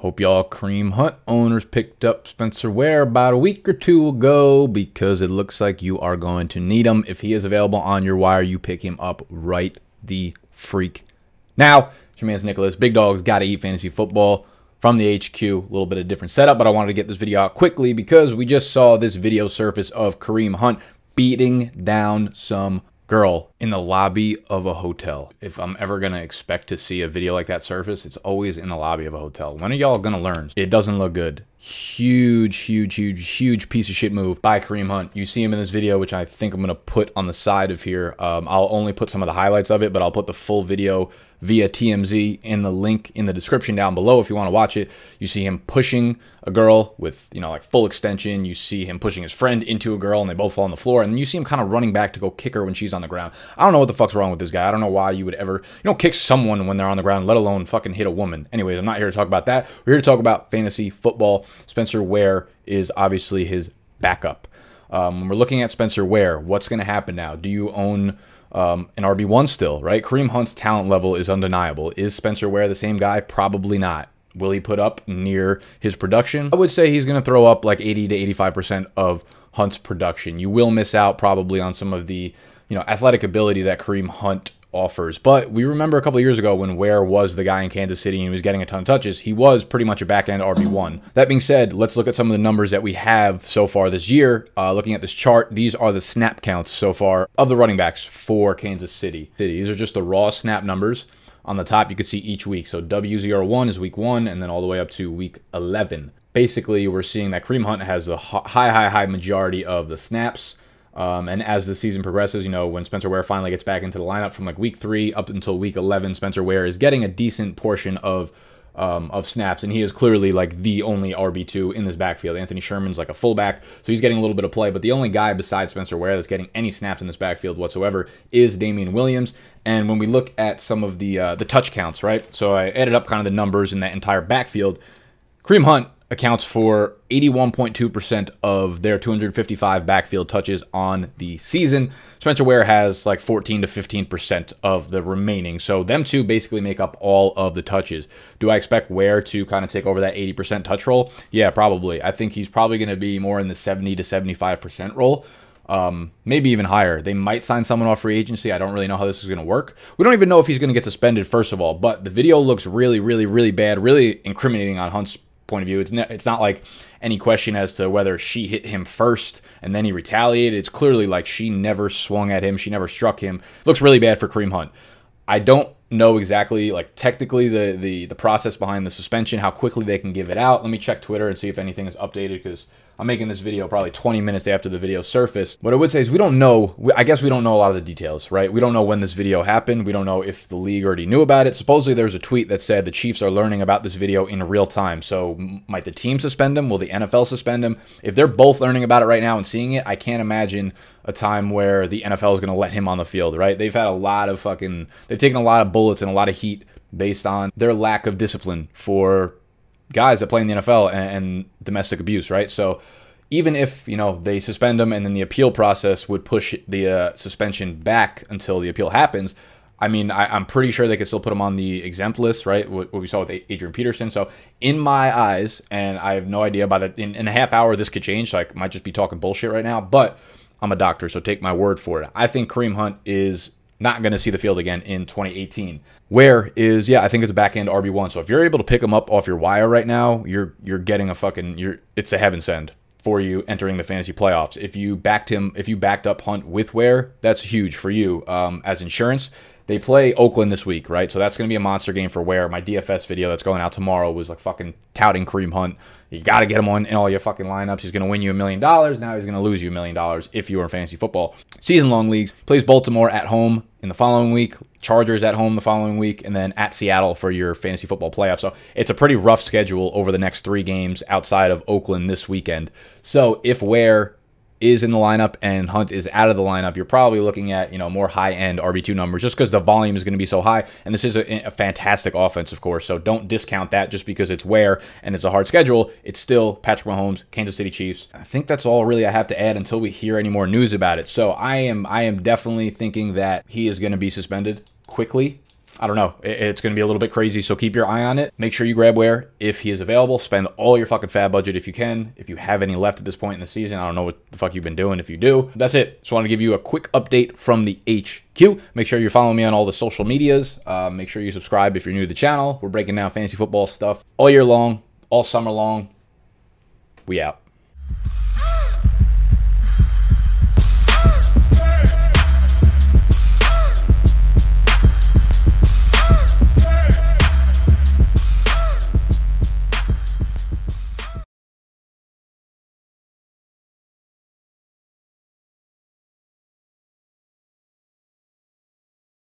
Hope y'all Kareem Hunt owners picked up Spencer Ware about a week or two ago because it looks like you are going to need him. If he is available on your wire, you pick him up right the freak. Now, it's your man's Nicholas. Big Dogs got to eat fantasy football from the HQ. A little bit of different setup, but I wanted to get this video out quickly because we just saw this video surface of Kareem Hunt beating down some girl in the lobby of a hotel. If I'm ever going to expect to see a video like that surface, it's always in the lobby of a hotel. When are y'all going to learn? It doesn't look good. Huge, huge, huge, huge piece of shit move by Kareem Hunt. You see him in this video, which I think I'm going to put on the side of here. Um, I'll only put some of the highlights of it, but I'll put the full video via TMZ in the link in the description down below if you want to watch it. You see him pushing a girl with, you know, like full extension. You see him pushing his friend into a girl and they both fall on the floor. And then you see him kind of running back to go kick her when she's on the ground. I don't know what the fuck's wrong with this guy. I don't know why you would ever, you know, kick someone when they're on the ground, let alone fucking hit a woman. Anyways, I'm not here to talk about that. We're here to talk about fantasy football. Spencer Ware is obviously his backup. Um, when we're looking at Spencer Ware, what's going to happen now? Do you own um, an RB1 still, right? Kareem Hunt's talent level is undeniable. Is Spencer Ware the same guy? Probably not. Will he put up near his production? I would say he's going to throw up like 80 to 85% of Hunt's production. You will miss out probably on some of the, you know, athletic ability that Kareem Hunt offers. But we remember a couple years ago when Ware was the guy in Kansas City and he was getting a ton of touches, he was pretty much a back end RB1. That being said, let's look at some of the numbers that we have so far this year. Uh, looking at this chart, these are the snap counts so far of the running backs for Kansas City. These are just the raw snap numbers. On the top, you can see each week. So W01 is week one, and then all the way up to week 11. Basically, we're seeing that Kareem Hunt has a high, high, high majority of the snaps. Um, and as the season progresses, you know, when Spencer Ware finally gets back into the lineup from like week three up until week 11, Spencer Ware is getting a decent portion of um, of snaps, and he is clearly like the only RB2 in this backfield. Anthony Sherman's like a fullback, so he's getting a little bit of play, but the only guy besides Spencer Ware that's getting any snaps in this backfield whatsoever is Damien Williams. And when we look at some of the uh, the touch counts, right? So I added up kind of the numbers in that entire backfield. Kareem Hunt accounts for 81.2% of their 255 backfield touches on the season. Spencer Ware has like 14 to 15% of the remaining. So them two basically make up all of the touches. Do I expect Ware to kind of take over that 80% touch role? Yeah, probably. I think he's probably going to be more in the 70 to 75% role. Um, maybe even higher. They might sign someone off free agency. I don't really know how this is going to work. We don't even know if he's going to get suspended, first of all, but the video looks really, really, really bad, really incriminating on Hunt's point of view. It's it's not like any question as to whether she hit him first and then he retaliated. It's clearly like she never swung at him, she never struck him. looks really bad for Kareem Hunt. I don't know exactly like technically the the the process behind the suspension, how quickly they can give it out. Let me check Twitter and see if anything is updated because I'm making this video probably 20 minutes after the video surfaced. What I would say is we don't know, I guess we don't know a lot of the details, right? We don't know when this video happened. We don't know if the league already knew about it. Supposedly there was a tweet that said the Chiefs are learning about this video in real time. So might the team suspend him? Will the NFL suspend him? If they're both learning about it right now and seeing it, I can't imagine a time where the NFL is going to let him on the field, right? They've had a lot of fucking, they've taken a lot of bullets and a lot of heat based on their lack of discipline for guys that play in the NFL and, and domestic abuse, right? So even if you know they suspend him and then the appeal process would push the uh, suspension back until the appeal happens. I mean, I, am pretty sure they could still put him on the exempt list, right? What, what, we saw with Adrian Peterson. So, in my eyes, and I have no idea about it, in, in a half hour, this could change. So, I might just be talking bullshit right now, but I'm a doctor, so take my word for it. I think Kareem Hunt is not going to see the field again in 2018. Ware is yeah, I think it's a back end RB one. So if you're able to pick him up off your wire right now, you're you're getting a fucking you're it's a heaven send for you entering the fantasy playoffs. If you backed him, if you backed up Hunt with Ware, that's huge for you um, as insurance. They play Oakland this week, right? So that's going to be a monster game for Ware. My DFS video that's going out tomorrow was like fucking touting Kareem Hunt. You got to get him on in all your fucking lineups. He's going to win you a million dollars. Now he's going to lose you a million dollars if you are in fantasy football. Season long leagues. Plays Baltimore at home in the following week. Chargers at home the following week, and then at Seattle for your fantasy football playoff. So it's a pretty rough schedule over the next three games outside of Oakland this weekend. So if Ware is in the lineup and Hunt is out of the lineup, you're probably looking at you know more high end RB2 numbers just because the volume is going to be so high. And this is a, a, fantastic offense, of course. So don't discount that just because it's Ware and it's a hard schedule. It's still Patrick Mahomes, Kansas City Chiefs. I think that's all really I have to add until we hear any more news about it. So I am I am definitely thinking that he is going to be suspended quickly. I don't know. It's going to be a little bit crazy, so keep your eye on it. Make sure you grab Ware if he is available. Spend all your fucking FAAB budget if you can. If you have any left at this point in the season, I don't know what the fuck you've been doing if you do. That's it. Just want to give you a quick update from the HQ. Make sure you're following me on all the social medias. Uh, make sure you subscribe if you're new to the channel. We're breaking down fantasy football stuff all year long, all summer long. We out.